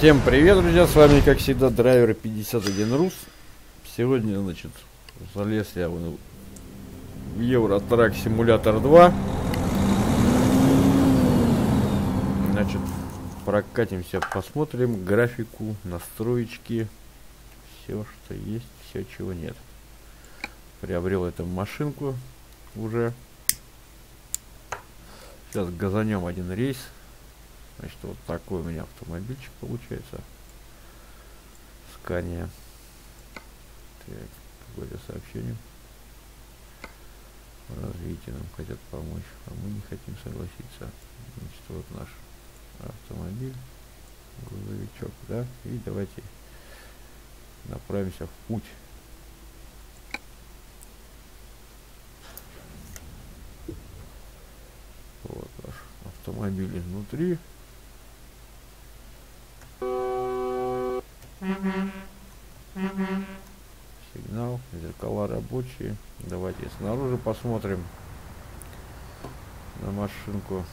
Всем привет, друзья, с вами, как всегда, драйвер 51 Рус. Сегодня, значит, залез я в Евротрак Симулятор 2. Значит, прокатимся, посмотрим графику, настроечки, все, что есть, все, чего нет. Приобрел эту машинку уже. Сейчас газанем один рейс. Значит, вот такой у меня автомобильчик получается. Скания. Так, какое-то сообщение. Развитие нам хотят помочь, а мы не хотим согласиться. Значит, вот наш автомобиль, грузовичок, да, и давайте направимся в путь. Вот наш автомобиль изнутри. Сигнал, зеркала рабочие. Давайте снаружи посмотрим на машинку.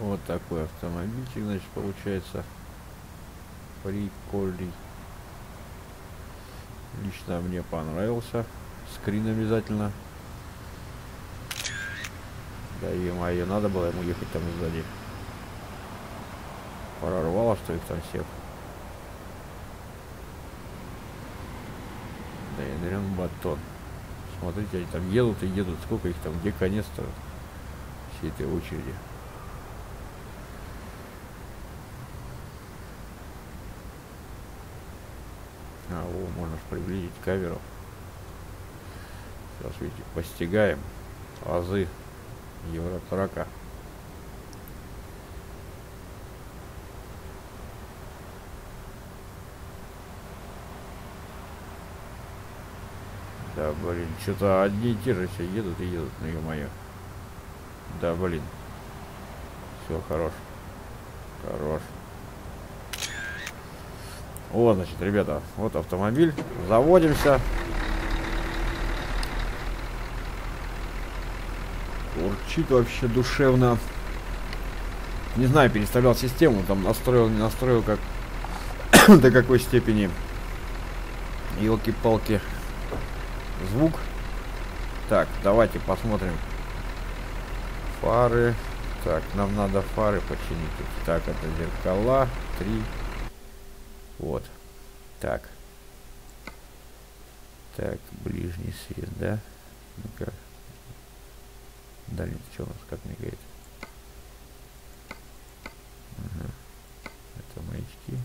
Вот такой автомобильчик, значит, получается. Прикольный. Лично мне понравился. Скрин обязательно. Да е-мое, надо было ему ехать там сзади. Прорвало, что их там всех. Да ядрен батон. Смотрите, они там едут и едут. Сколько их там, где конец-то всей этой очереди. А, о, можно приблизить камеру. Сейчас, видите, постигаем азы Евротрака. Да, блин, что-то одни и те же все едут и едут, ну ё-моё. Да, блин. Все, хорош. Хорош. Вот, значит, ребята, вот автомобиль. Заводимся. Урчит вообще душевно. Не знаю, переставлял систему, там настроил, не настроил, как до какой степени. Елки-палки звук. Так, давайте посмотрим. Фары. Так, нам надо фары починить. Так, это зеркала. Три. Вот. Так. Так, ближний свет, да? Ну-ка. Дальний, что у нас, как мигает? Это маячки.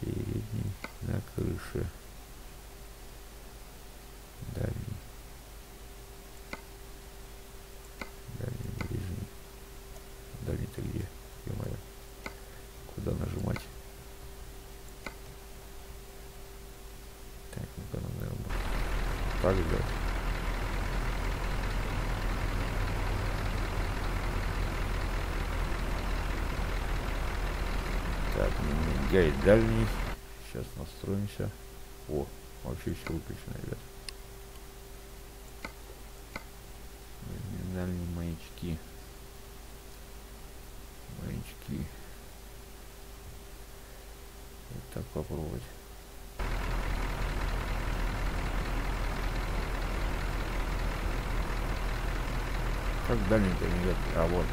Передний на крыше. Дальний. Дальний, ближний. Дальний-то где? Ё-моё. Куда нажимать? Так, ну-ка, надо, наверное, так сделать. Так, мигает дальний. Сейчас настроимся. О, вообще все выключено, ребят. Дальние маячки. Маячки. Вот так попробовать. Как дальний-то идет? А вот.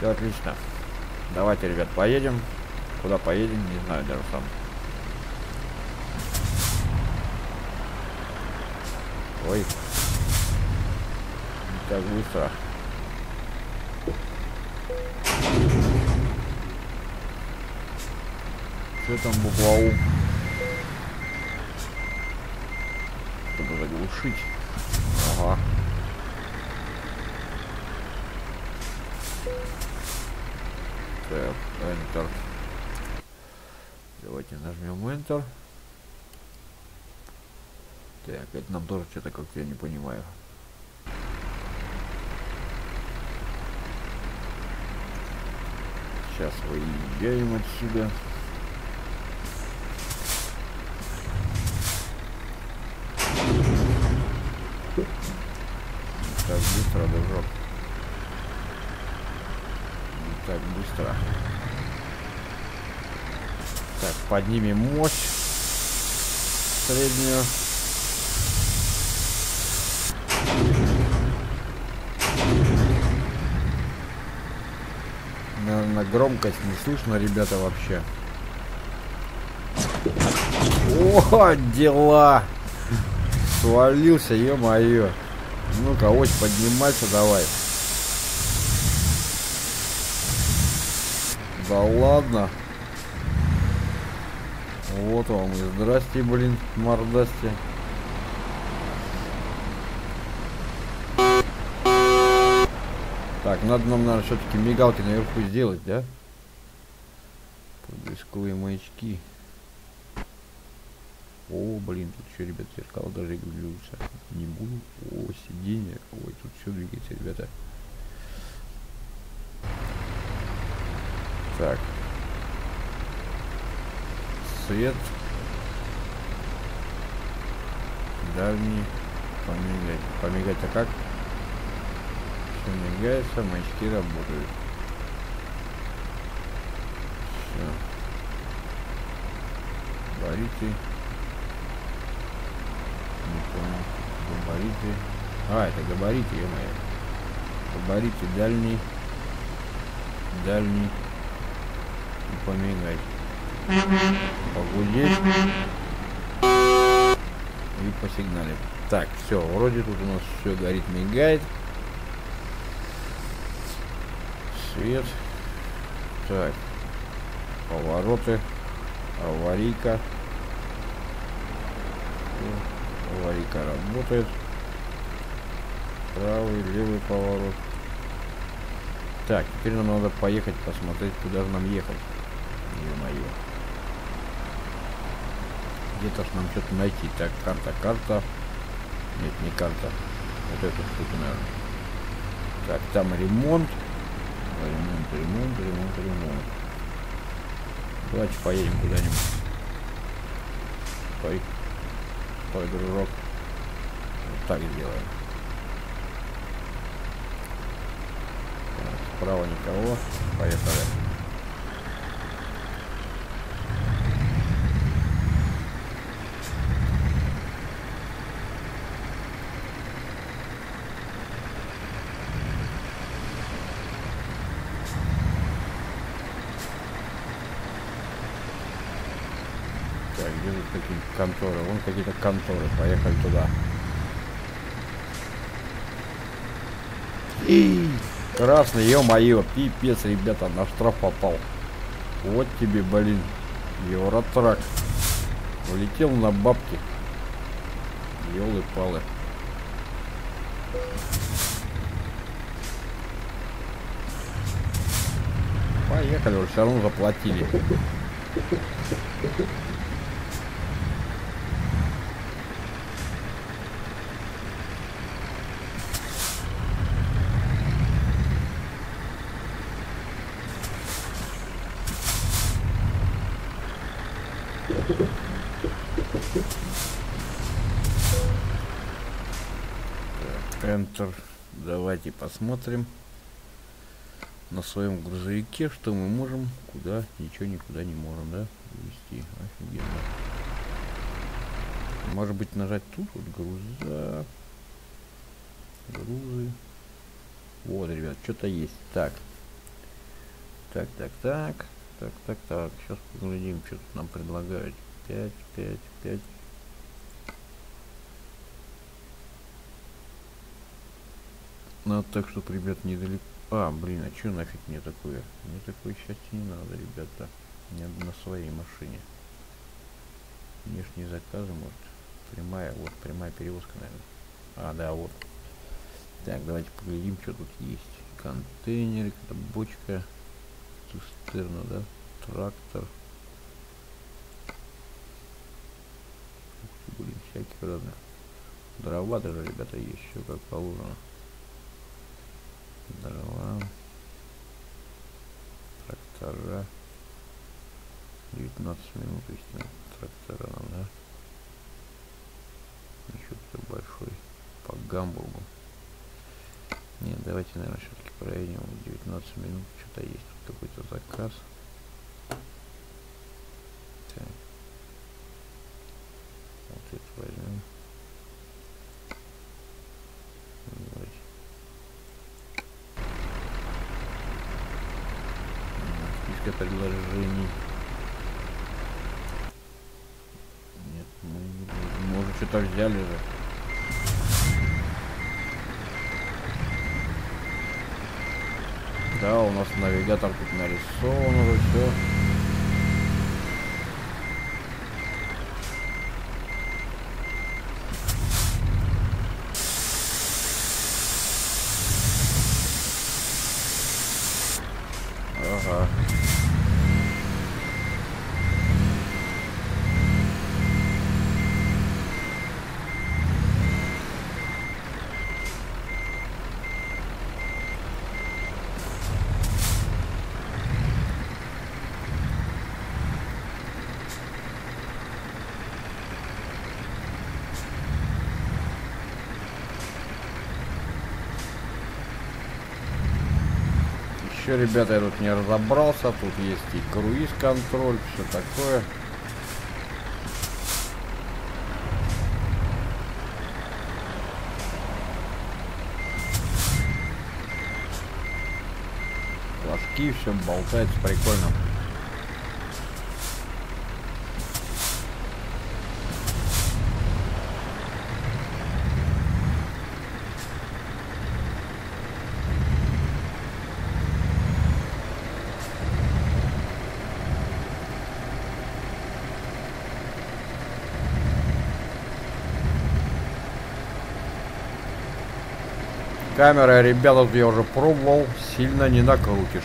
Все отлично. Давайте, ребят, поедем. Куда поедем, не знаю даже сам. Ой. Не так быстро. Что там буква У? Чтобы заглушить. Ага. Enter. Давайте нажмем Enter. Так, это нам тоже что-то как-то я не понимаю. Сейчас выезжаем отсюда. Так быстро, дружок. Так быстро. Так, поднимем мощь среднюю. Наверное, громкость не слышно, ребята, вообще. О, дела! Свалился, ё-моё. Ну-ка, ось, поднимайся давай. Да ладно. Вот вам и здрасте, блин, мордасти. Так, надо нам, наверное, все-таки мигалки наверху сделать, да? Проблесковые маячки. О, блин, тут еще, ребят, зеркало даже регулируются. Не буду. О, сиденье. Ой, тут все двигается, ребята. Так. Свет. Дальний. Помигать. Помигать-то как? Все мигается, маячки работают. Все. Габариты. Не понял. Габариты. А, это габариты, е моя. Габариты дальний. Дальний. Помигать. Погудеть. И посигналить. Так, все, вроде тут у нас все горит, мигает. Свет. Так. Повороты. Аварийка. Аварийка работает. Правый, левый поворот. Так, теперь нам надо поехать посмотреть, куда нам ехать. Ё-моё. Где-то ж нам что-то найти. Так, карта, карта. Нет, не карта. Вот эта штука, наверное. Так, там ремонт. Ремонт, ремонт, ремонт, ремонт. Давайте поедем куда-нибудь. Стой. Стой, дружок. Вот так сделаем. Так, справа никого. Поехали. Так, где тут какие-то конторы? Вон какие-то конторы. Поехали туда. И красный, ё-моё, пипец, ребята, на штраф попал. Вот тебе, блин, Евротрак. Улетел на бабки. Ёлы-палы. Поехали, уже все равно заплатили. Enter. Давайте посмотрим на своем грузовике, что мы можем, куда, ничего никуда не можем, да, вести. Офигенно. Может быть нажать тут вот груза. Грузы. Вот, ребят, что-то есть. Так. Так, так, так. Так, так, так. Сейчас поглядим, что тут нам предлагают. 5, 5, 5. Ну, так что, ребят, недалеко. А, блин, а что нафиг мне такое? Мне такое счастье не надо, ребята. Мне надо на своей машине. Внешние заказы, может. Прямая, вот, прямая перевозка, наверное. А, да, вот. Так, давайте поглядим, что тут есть. Контейнер, какая-то бочка. Цистерна, да? Трактор. Ух ты, блин, всяких разных. Дрова даже, ребята, есть, все как положено. Дрова. трактора. 19 минут, если трактора да? Еще кто большой по Гамбургу. Нет, давайте, наверное, все-таки проедем 19 минут. Что-то есть тут какой-то заказ. Так. Вот это возьмем. Давайте. Списка предложений. Нет, мы не будем. Может, что-то взяли же. Да, у нас навигатор тут нарисован уже все. Ага. Еще, ребята, я тут не разобрался. Тут есть и круиз-контроль, все такое. Флажки, все болтается прикольно. Камера, ребята, я уже пробовал, сильно не накрутишь.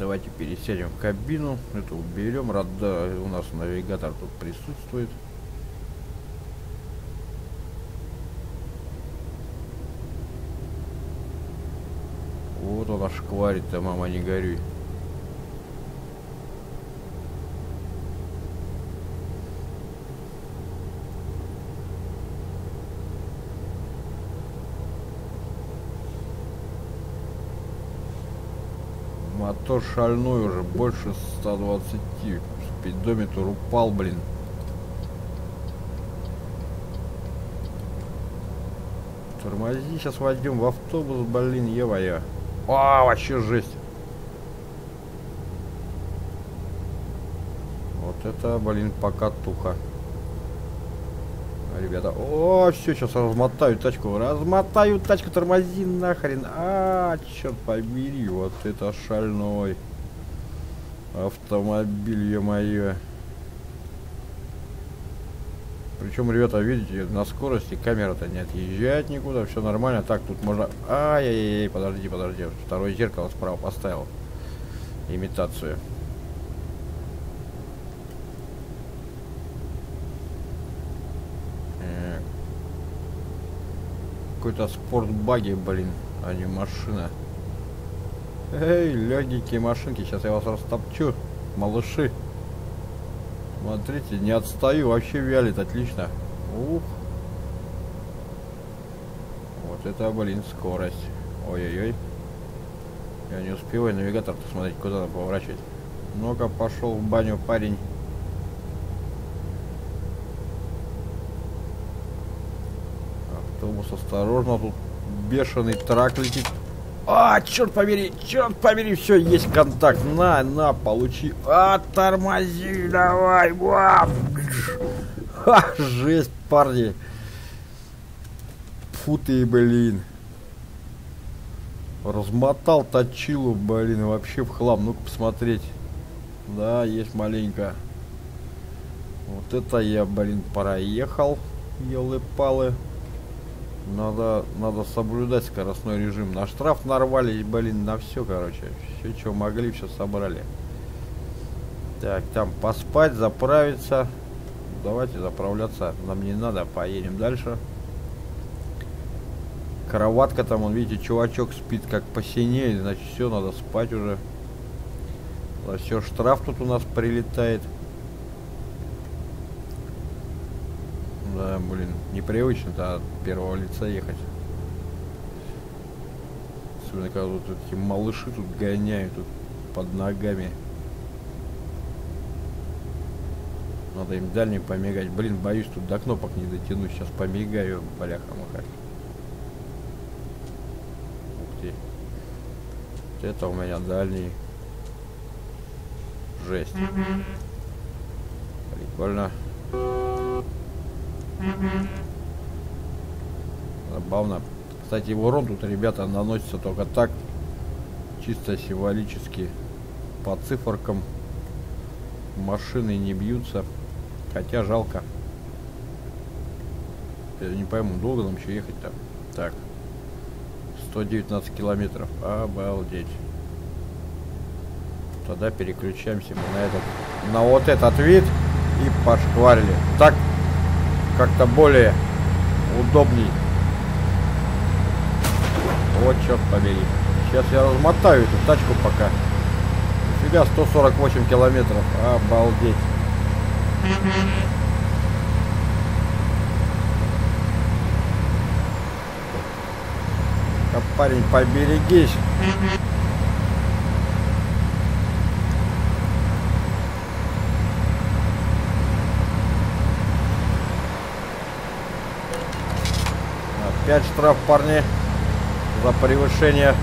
Давайте пересядем в кабину, это уберем, радар, у нас навигатор тут присутствует. Он шкварит-то, мама, не горюй. Мотор шальной уже, больше 120. Спидометр упал, блин. Тормози, сейчас войдем в автобус, блин, е-моё. А, вообще жесть. Вот это, блин, покатуха. Ребята, о, все, сейчас размотаю тачку. Размотаю тачку, тормози нахрен. А, черт побери, вот это шальной автомобиль, ё-моё. Причем, ребята, видите, на скорости камера-то не отъезжает никуда, все нормально. Так, тут можно... Ай-яй-яй, подожди, подожди. Второе зеркало справа поставил. Имитацию. Э, Какой-то спортбаги, блин, а не машина. Эй, легенькие машинки, сейчас я вас растопчу, малыши. Смотрите, не отстаю, вообще вялит, отлично. Ух. Вот это, блин, скорость. Ой-ой-ой. Я не успеваю навигатор посмотреть, куда надо поворачивать. Ну-ка, пошел в баню, парень. Автобус, осторожно, тут бешеный трак летит. А, черт побери, черт побери, все, есть контакт. На, на, получи. А, тормози, давай, вау. Ха, жесть, парни. Фу ты, блин. Размотал точилу, блин, вообще в хлам. Ну-ка посмотреть. Да, есть маленько. Вот это я, блин, проехал. Елы-палы. Надо, надо соблюдать скоростной режим. На штраф нарвались, блин, на все, короче. Все, что могли, все собрали. Так, там поспать, заправиться. Давайте заправляться. Нам не надо, поедем дальше. Кроватка там, он, видите, чувачок спит как посинее, значит, все, надо спать уже. За все, штраф тут у нас прилетает. Да, блин, непривычно-то от первого лица ехать. Особенно, когда вот эти малыши тут гоняют тут под ногами. Надо им дальним помигать. Блин, боюсь, тут до кнопок не дотянуть. Сейчас помигаю, бляха-маха. Ух ты. Вот это у меня дальний. Жесть. Прикольно. Забавно. Кстати, урон тут, ребята, наносится только так. Чисто символически. По циферкам. Машины не бьются. Хотя жалко. Я не пойму, долго нам еще ехать там. Так. 119 километров. Обалдеть. Тогда переключаемся мы на этот, на вот этот вид и пошкварили. Так как-то более удобней. Вот черт побери. Сейчас я размотаю эту тачку пока. Фига 148 километров. Обалдеть. Парень, поберегись. Опять штраф, парни, за превышение.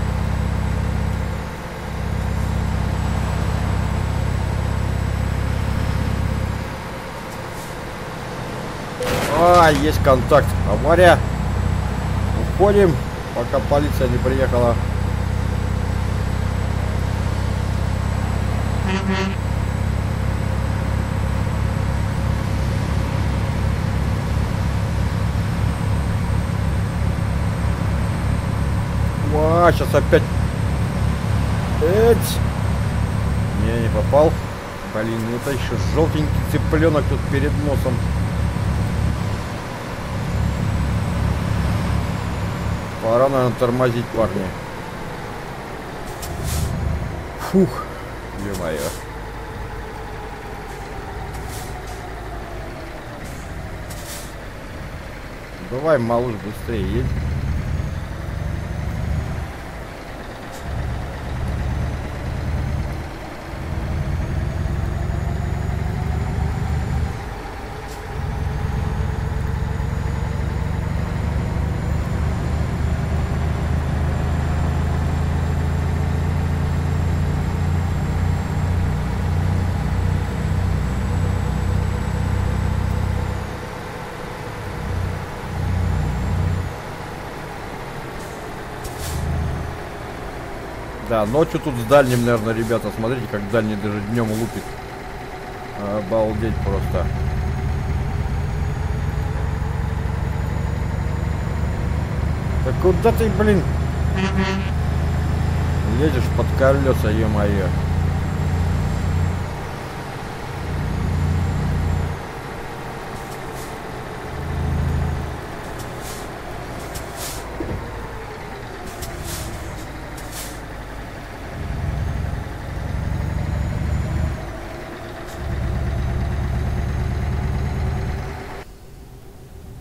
А, есть контакт. Авария. Уходим, пока полиция не приехала. А, сейчас опять. Эть. Не, не попал. Блин, ну это еще желтенький цыпленок тут перед носом. Пора, наверное, тормозить, парни. Фух, ё-моё. Давай, малыш, быстрее едь. Да, ночью тут с дальним, наверное, ребята, смотрите, как дальний даже днем лупит. Обалдеть просто. Да куда ты, блин? Лезешь под колеса, ё-моё.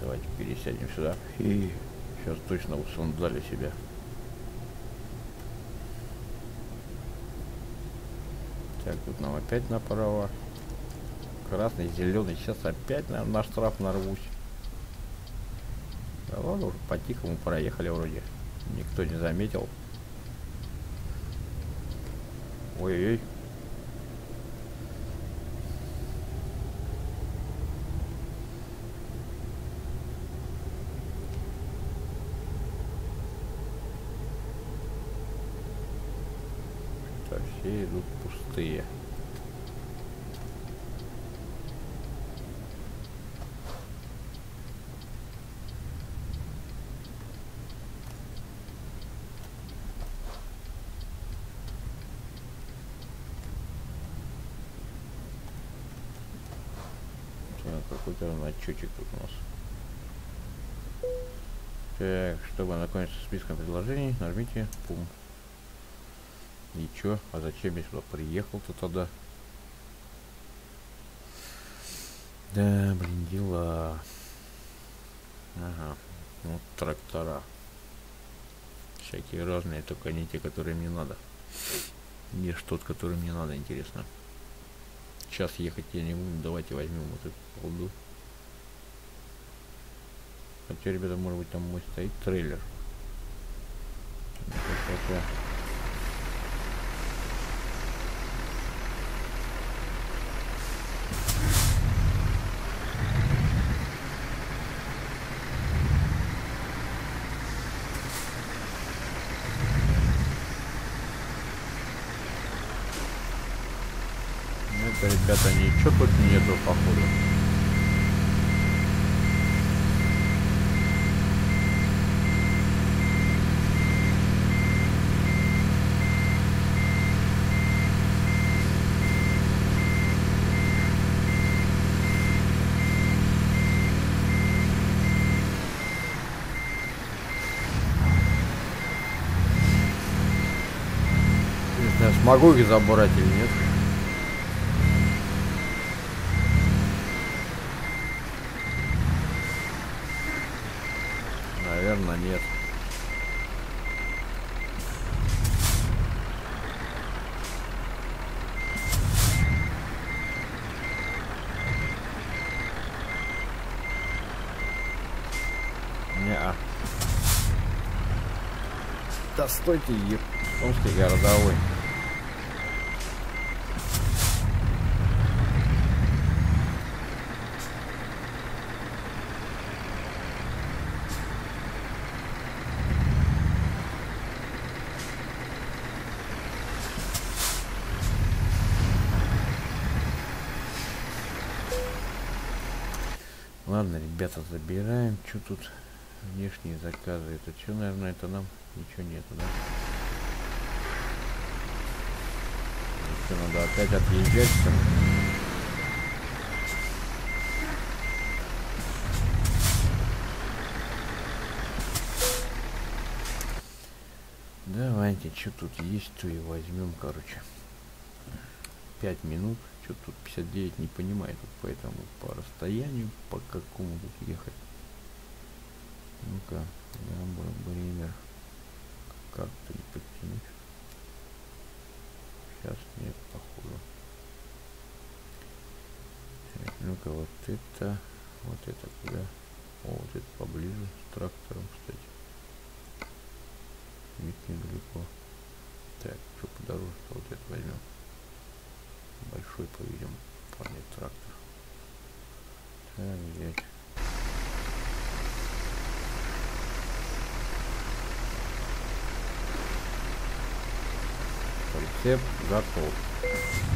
Давайте пересядем сюда. И сейчас точно усандали себя. Так, тут нам опять направо. Красный, зеленый. Сейчас опять на, на штраф нарвусь. Да ладно, уже по-тихому проехали вроде. Никто не заметил. Ой-ой. Так, все идут пустые. Отчетчик тут у нас. Так, чтобы ознакомиться с списком предложений, нажмите пум. И чё? А зачем я сюда приехал-то тогда? Да, блин, дела. Ага. Ну, трактора. Всякие разные, только не те, которые мне надо. Мир тот, который мне надо, интересно. Сейчас ехать я не буду, давайте возьмем вот эту полду. Хотя, ребята, может быть, там мой стоит трейлер. Пока. ребята, ничего тут нету, походу. Смогу их забрать или нет. Наверное, нет. Не-а. Да стойте, японский городовой. Ладно, ребята, забираем. Что тут внешние заказы? Это что, наверное, это нам ничего нету, да? Что, надо опять отъезжать там? Давайте, что тут есть, то и возьмем, короче. Пять минут. Что тут 59 не понимает, вот поэтому по расстоянию, по какому тут ехать. Ну-ка, время как-то не подтянуть. Сейчас нет, походу. Ну-ка, вот это, вот это куда? О, вот это поближе с трактором, кстати. Ведь недалеко. Так, что подороже, вот это возьмем большой поведем парни трактор так взять готов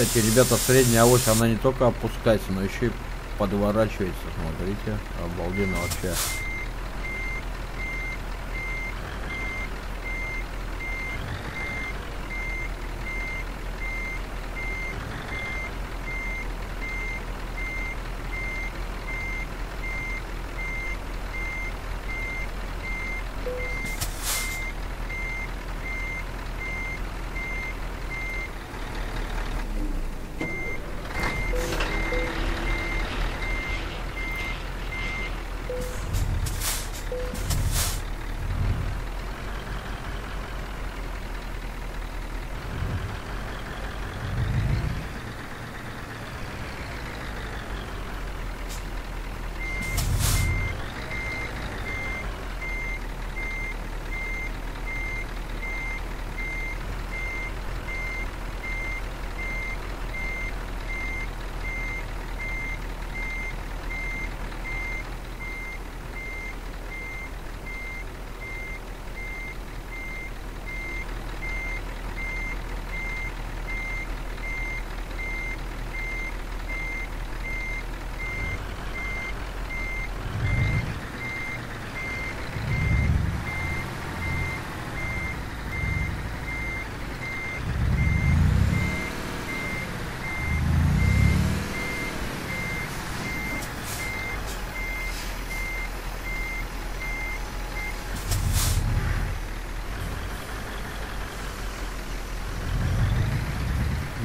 Кстати, ребята, средняя ось, она не только опускается, но еще и подворачивается. Смотрите, обалденно вообще.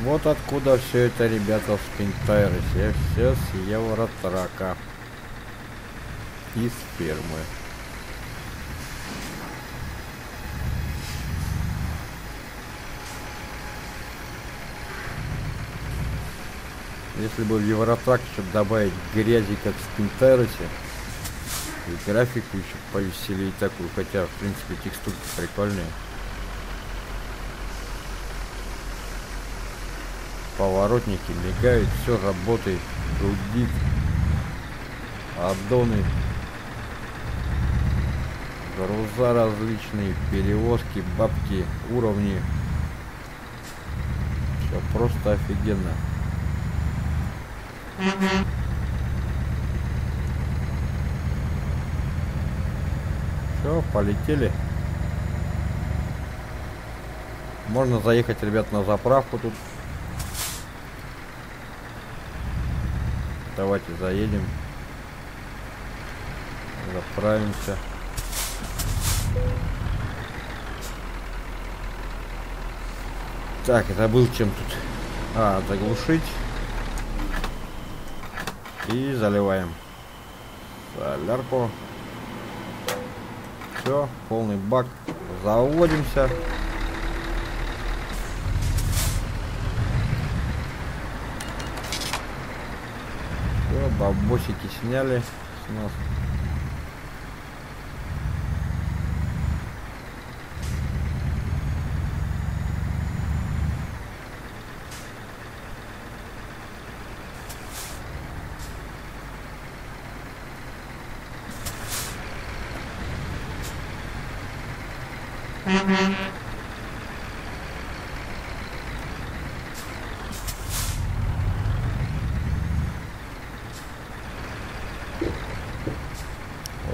Вот откуда все это, ребята, в Спинтайресе. Все с Евротрака. Из фермы. Если бы в Евротрак еще добавить грязи, как в Спинтайресе, и графику еще повеселее такую, хотя, в принципе, текстурки прикольные. Поворотники мигают, все работает, гудит. Аддоны. Груза различные, перевозки, бабки, уровни. Все просто офигенно. Все, полетели. Можно заехать, ребят, на заправку тут. Давайте заедем. Заправимся. Так, это был чем тут? А, заглушить. И заливаем солярку. Все, полный бак. Заводимся. Бабосики сняли с нас.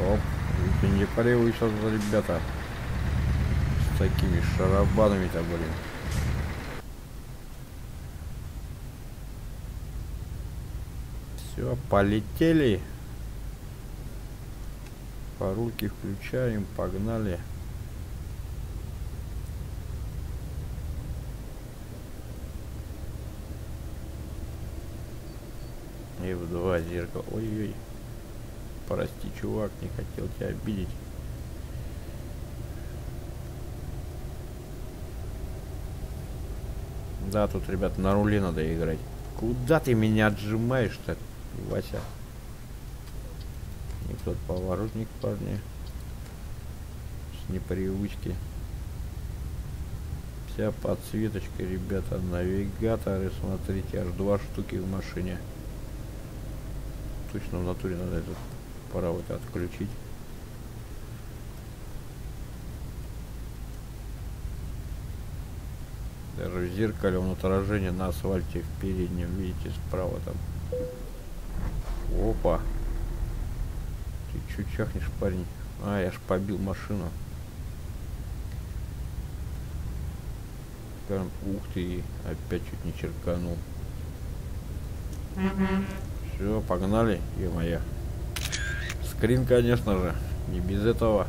Оп, не сейчас за ребята. С такими шарабанами-то, блин. Все, полетели. По руки включаем, погнали. И в два зеркала. Ой-ой. Прости, чувак, не хотел тебя обидеть. Да, тут, ребят, на руле надо играть. Куда ты меня отжимаешь-то, Вася? Не тот поворотник, парни. С непривычки. Вся подсветочка, ребята, навигаторы, смотрите, аж два штуки в машине. Точно в натуре надо этот пора вот отключить. Даже в зеркале он отражение на асфальте в переднем, видите, справа там. Опа. Ты чуть чахнешь, парень? А, я ж побил машину. Скажем, ух ты, опять чуть не черканул. Все, погнали, и моя. Скрин, конечно же, не без этого.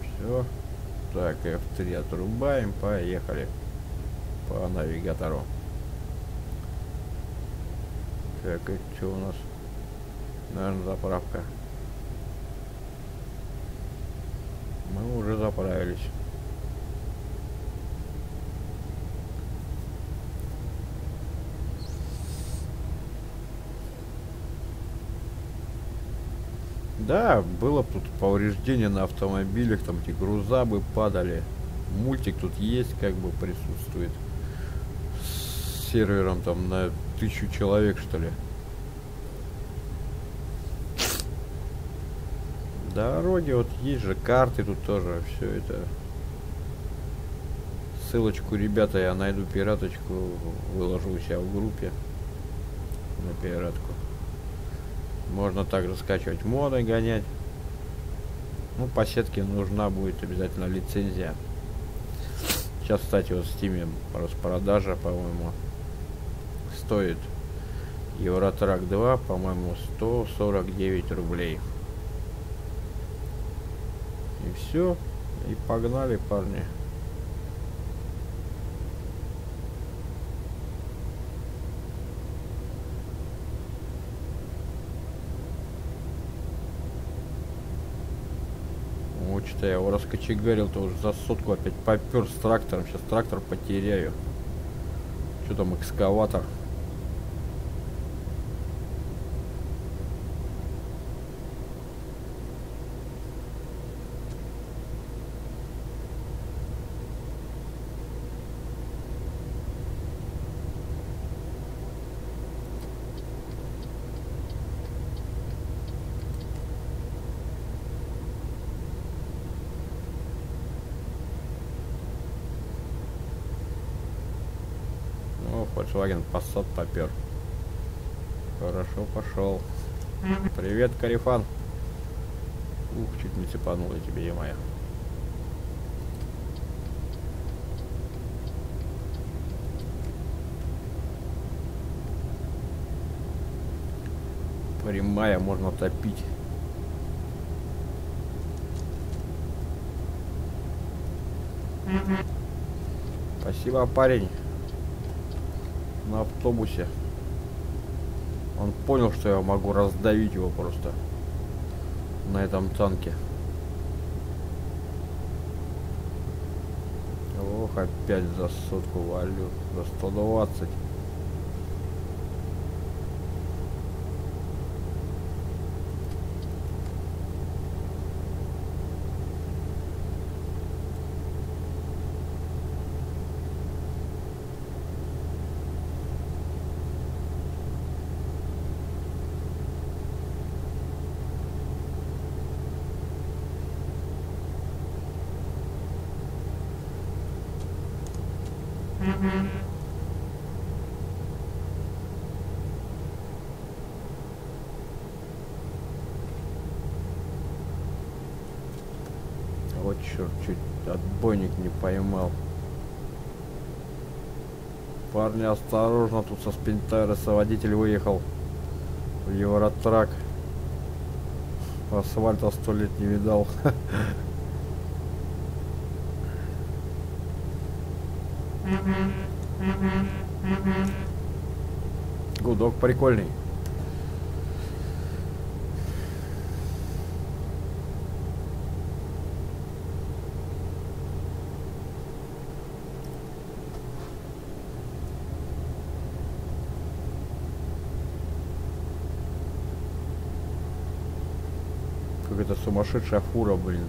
Все. Так, F3 отрубаем, поехали по навигатору. Так, это что у нас? Наверное, заправка. Мы уже заправились. Да, было тут повреждение на автомобилях, там эти груза бы падали. Мультик тут есть, как бы присутствует. С сервером там на тысячу человек, что ли. Дороги, вот есть же карты тут тоже, все это. Ссылочку, ребята, я найду пираточку, выложу у себя в группе на пиратку. Можно также скачивать моды, гонять. Ну, по сетке нужна будет обязательно лицензия. Сейчас, кстати, вот в Steam распродажа, по-моему, стоит Евротрак 2, по-моему, 149 рублей. И все. И погнали, парни. Что я его раскочегарил-то уже за сотку опять попер с трактором. Сейчас трактор потеряю. Что там, экскаватор? Volkswagen Passat попер. Хорошо, пошел. Привет, Карифан. Ух, чуть не цепанула тебе, е моя. Прямая можно топить. Спасибо, парень на автобусе. Он понял, что я могу раздавить его просто на этом танке. Ох, опять за сотку валю. За 120. Вот черт, чуть отбойник не поймал. Парни, осторожно, тут со спинтайреса водитель выехал в Евротрак. Асфальта сто лет не видал. Гудок прикольный. Какая-то сумасшедшая фура, блин.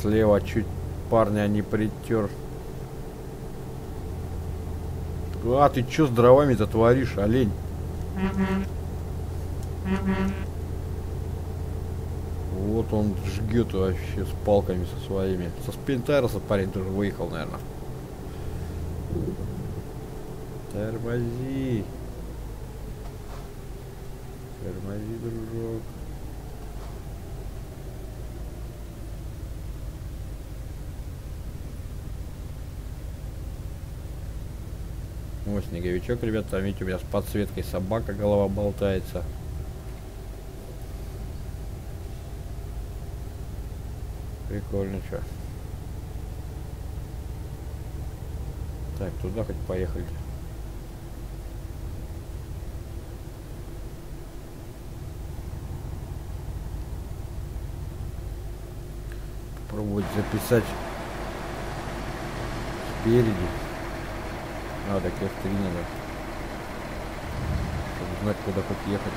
Слева чуть парня не притер. А, ты чё с дровами-то творишь, олень? Вот он жгет вообще с палками со своими. Со спинтайроса парень тоже выехал, наверное. Тормози. Тормози, дружок. Вот снеговичок, ребята, там видите, у меня с подсветкой собака, голова болтается. Прикольно, что. Так, туда хоть поехали. Попробовать записать спереди. А, так F3 надо. Чтобы знать, куда хоть ехать.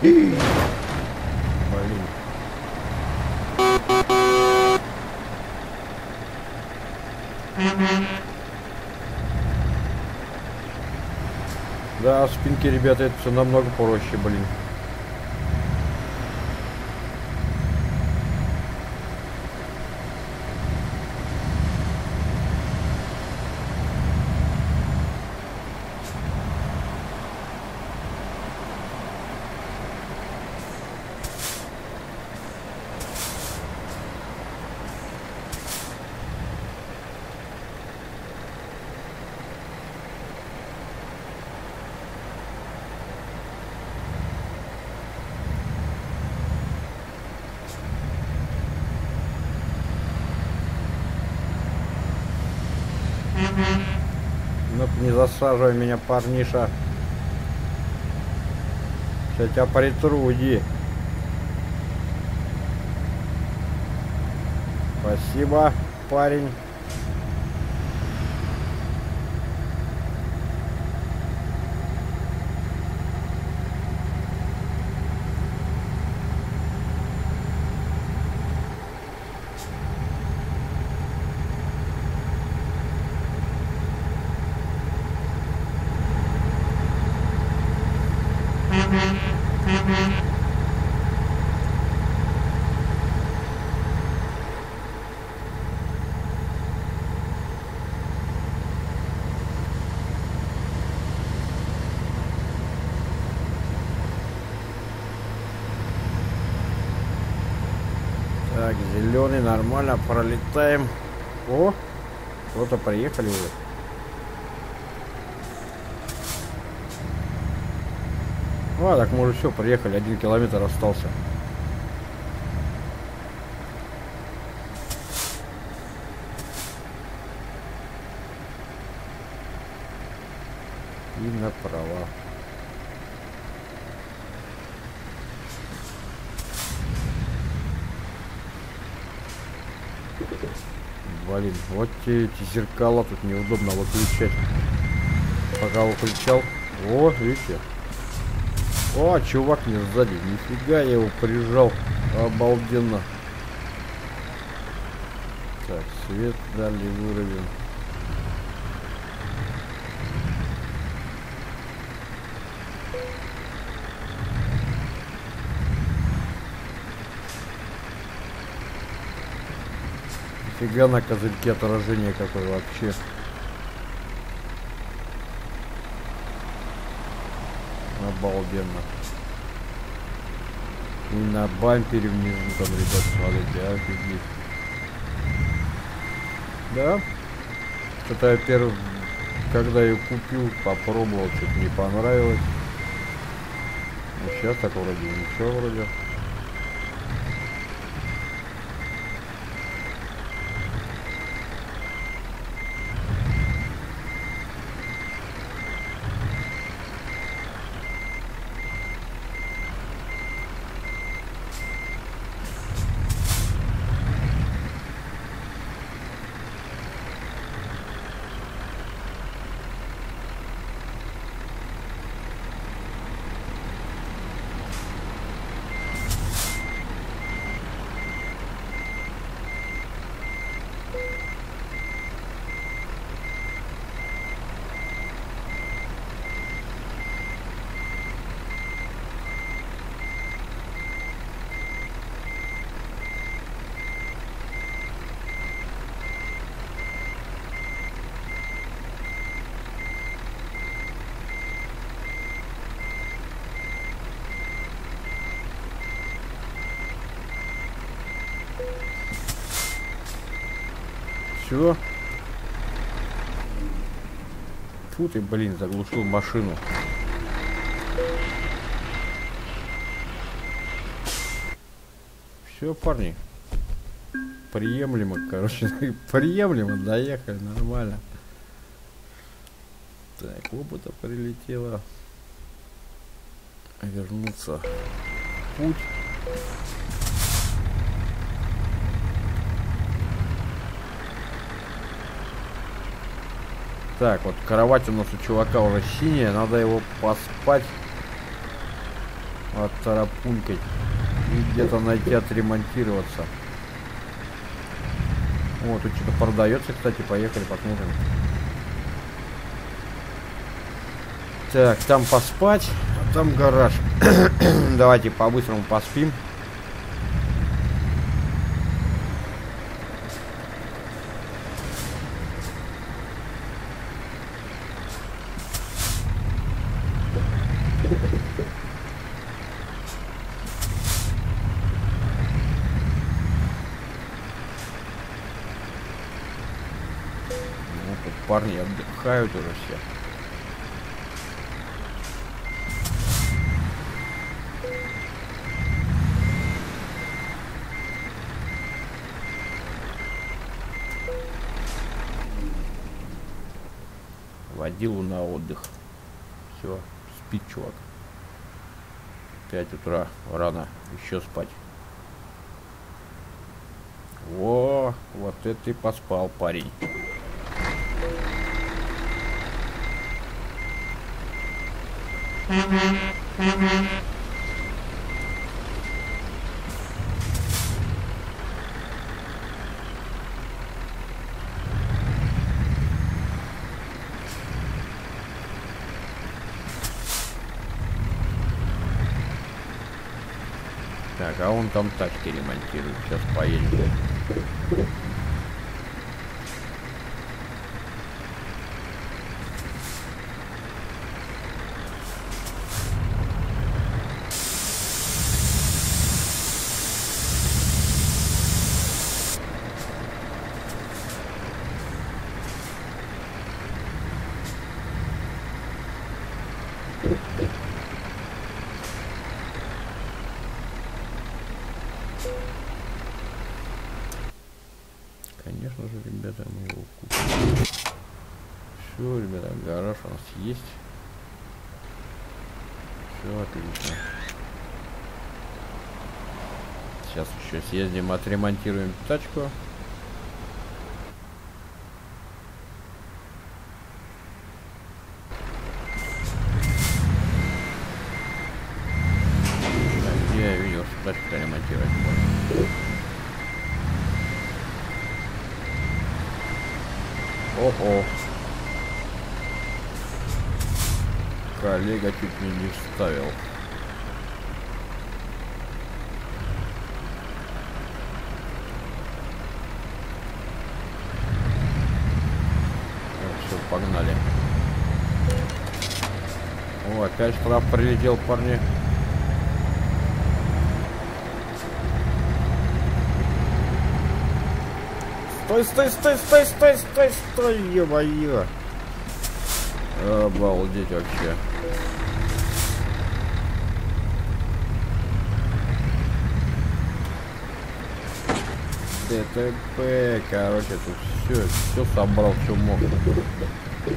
Блин. Да, спинки, ребята, это все намного проще, блин. Не засаживай меня, парниша. Сейчас тебя притру, уйди. Спасибо, парень. Так, зеленый, нормально, пролетаем. О, кто-то приехали уже. А, так мы уже все, приехали, один километр остался. И направо. Блин, вот эти зеркала тут неудобно выключать. Пока выключал. О, видите? О, чувак мне сзади. Нифига я его прижал. Обалденно. Так, свет дали выровен. Фига на козырьке отражение какое вообще. Обалденно. И на бампере внизу там, ребят, смотрите, офигеть. Да? Что-то я первый, когда ее купил, попробовал, что-то не понравилось. Ну, сейчас так вроде ничего вроде. Все. Фу ты, блин, заглушил машину. Все, парни. Приемлемо, короче, приемлемо, доехали, нормально. Так, опыта прилетело. Вернуться путь. Так, вот кровать у нас у чувака уже синяя, надо его поспать. Оттарапунькать. И где-то найти отремонтироваться. Вот, тут что-то продается, кстати, поехали посмотрим. Так, там поспать, а там гараж. Давайте по-быстрому поспим. Ну, тут отдыхают уже все. водилу на отдых. Все, спит чувак. 5 утра, рано, еще спать. О, вот это ты поспал, парень. Так, а он там тачки ремонтирует. Сейчас поедем. Конечно же, ребята, мы его купим. Все, ребята, гараж у нас есть. Все отлично. Сейчас еще съездим, отремонтируем тачку. Так, где я видел, что тачку ремонтировать можно. Ого. Коллега чуть меня не вставил. Все, погнали. О, опять штраф прилетел, парни. Стой, стой, стой, стой, стой, стой, стой, ё-моё. Обалдеть вообще. ДТП, короче, тут все, все собрал, что мог. О.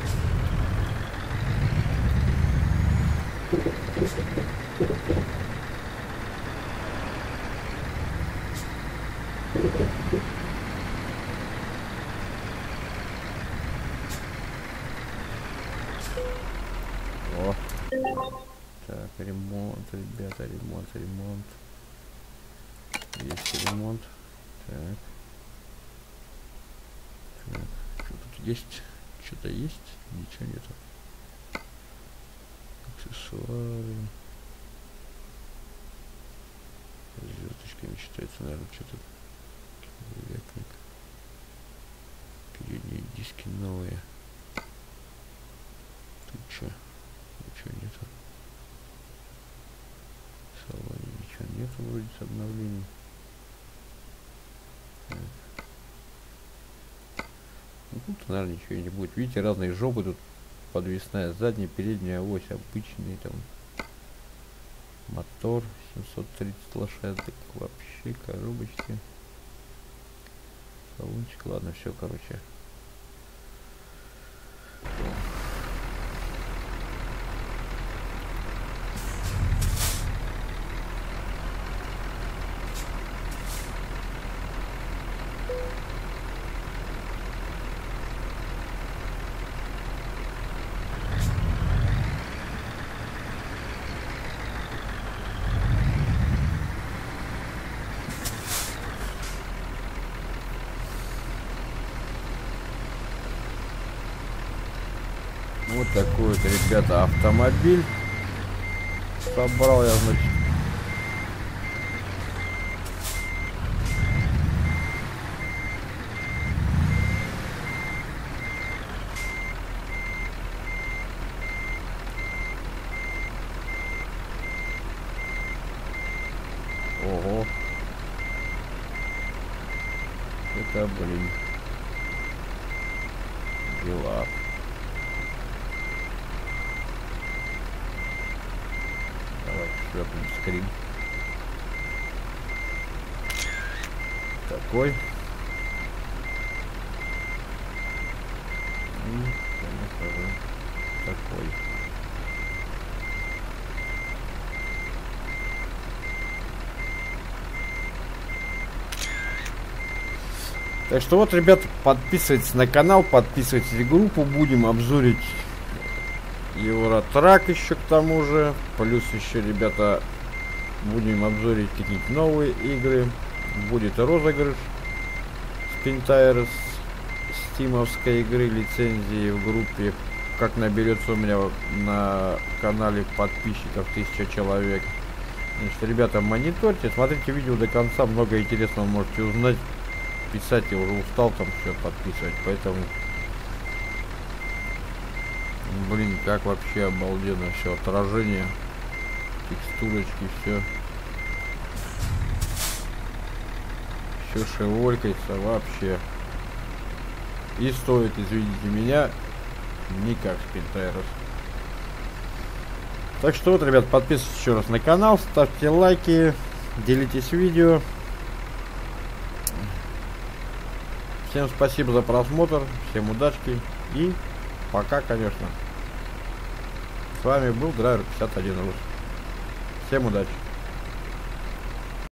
Так, ремонт, ребята, ремонт, ремонт. Есть ремонт. Так. Так, что тут есть? Что-то есть? Ничего нету. Аксессуары. Звездочками считается, наверное, что-то. Передние диски новые. Тут что? Ничего нету. В салоне ничего нету вроде с обновлений. Так. Ну, тут, наверное, ничего не будет. Видите, разные жопы тут подвесная, задняя, передняя ось, обычный там мотор 730 лошадок, вообще коробочки. Салончик, ладно, все, короче. Вот такой вот, ребята, автомобиль. Собрал я, значит. такой. И, конечно же, такой. Так что вот, ребят, подписывайтесь на канал, подписывайтесь на группу, будем обзорить Евротрак еще к тому же. Плюс еще, ребята, будем обзорить какие-то новые игры. Будет розыгрыш Spintire с стимовской игры лицензии в группе. Как наберется у меня на канале подписчиков 1000 человек. Значит, ребята, мониторьте, смотрите видео до конца, много интересного можете узнать. Писать я уже устал там все подписывать, поэтому... Блин, как вообще обалденно все, отражение, текстурочки, все. Все шевелькается вообще. И стоит, извините меня, не как спинтайрос. Так что вот, ребят, подписывайтесь еще раз на канал, ставьте лайки, делитесь видео. Всем спасибо за просмотр, всем удачки и пока, конечно. С вами был Драйвер 51 Рус. Всем удачи.